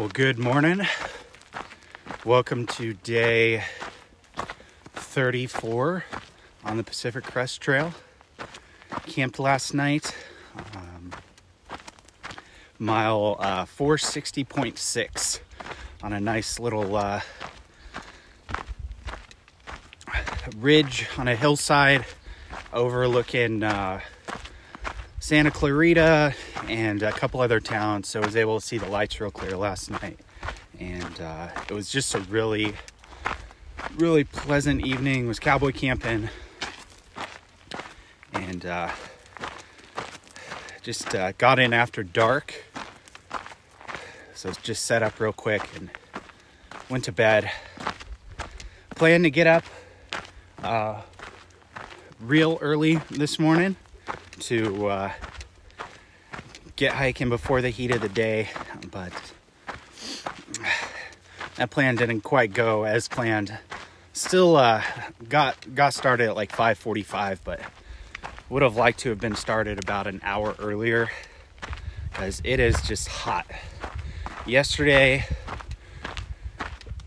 Well, good morning. Welcome to day 34 on the Pacific Crest Trail. Camped last night, um, mile uh, 460.6 on a nice little uh, ridge on a hillside overlooking uh, Santa Clarita and a couple other towns. So I was able to see the lights real clear last night. And uh, it was just a really, really pleasant evening. It was cowboy camping. And uh, just uh, got in after dark. So just set up real quick and went to bed. Planned to get up uh, real early this morning to uh, get hiking before the heat of the day, but that plan didn't quite go as planned. Still uh, got got started at like 5:45, but would have liked to have been started about an hour earlier because it is just hot. Yesterday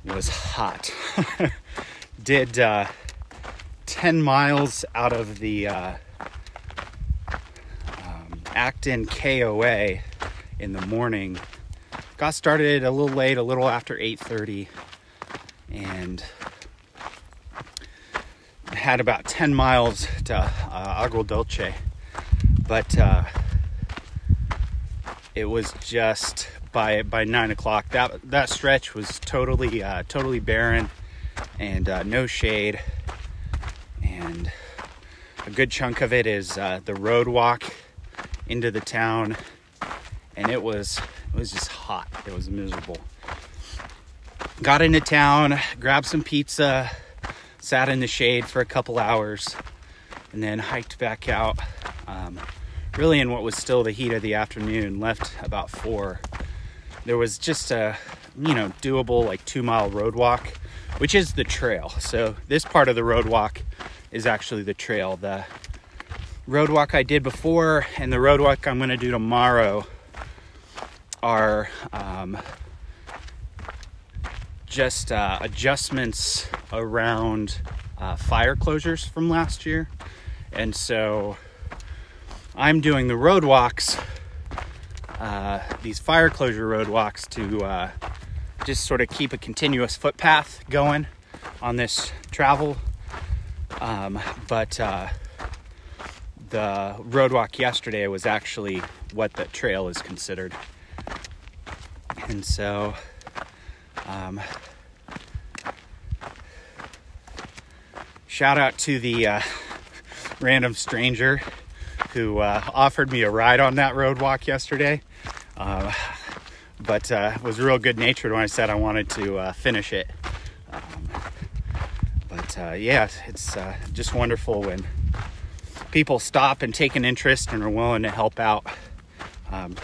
was hot. Did uh, 10 miles out of the uh, Acton KOA in the morning. Got started a little late, a little after 8:30, and had about 10 miles to uh, Agua Dulce, but uh, it was just by by nine o'clock. That that stretch was totally uh, totally barren and uh, no shade, and a good chunk of it is uh, the road walk into the town and it was it was just hot. It was miserable. Got into town, grabbed some pizza, sat in the shade for a couple hours, and then hiked back out. Um, really, in what was still the heat of the afternoon, left about four. There was just a you know doable like two mile road walk, which is the trail. So this part of the road walk is actually the trail. The road walk I did before and the road walk I'm going to do tomorrow are um, just uh, adjustments around uh, fire closures from last year. And so I'm doing the road walks, uh, these fire closure road walks, to uh, just sort of keep a continuous footpath going on this travel. Um, but uh, the road walk yesterday was actually what the trail is considered. And so, um, shout out to the uh, random stranger who uh, offered me a ride on that road walk yesterday. Uh, but uh, was real good natured when I said I wanted to uh, finish it. Um, but uh, yeah, it's just wonderful when people stop and take an interest and are willing to help out. Um,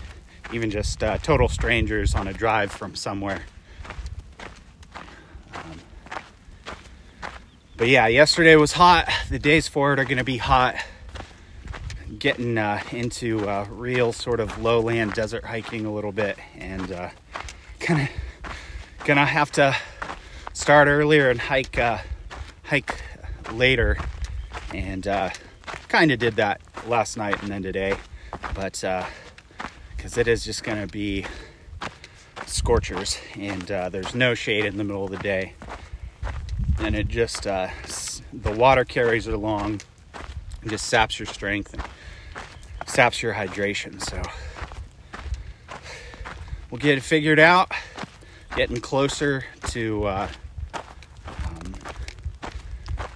even just uh, total strangers on a drive from somewhere. Um, but yeah, yesterday was hot. The days forward are going to be hot. Getting uh, into uh, real sort of lowland desert hiking a little bit, and uh, kind of gonna have to start earlier and hike uh, hike later, and uh, kind of did that last night and then today, but because uh, it is just going to be scorchers and uh, there's no shade in the middle of the day, and it just uh, the water carries it along, and just saps your strength and saps your hydration. So we'll get it figured out. Getting closer to uh, um,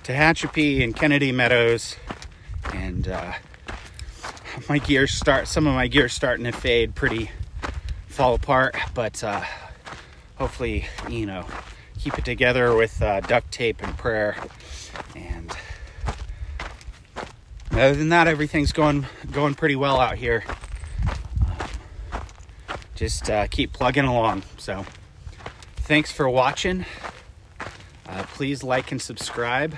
Tehachapi and Kennedy Meadows and uh, my gears start some of my gears starting to fade pretty fall apart but uh, hopefully you know keep it together with uh, duct tape and prayer. And other than that everything's going going pretty well out here. Um, just uh, keep plugging along. So thanks for watching. Uh, please like and subscribe